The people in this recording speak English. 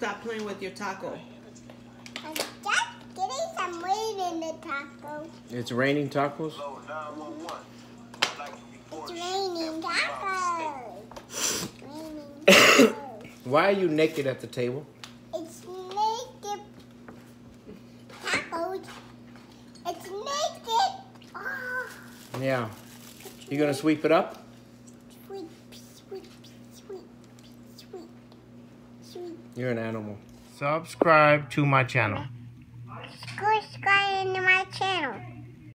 stop playing with your taco. I'm just getting some weight in the taco. It's raining tacos. It's raining tacos. raining tacos. Why are you naked at the table? It's naked tacos. It's naked. Oh, Yeah. You gonna sweep it up? sweet, sweet. You're an animal. Subscribe to my channel.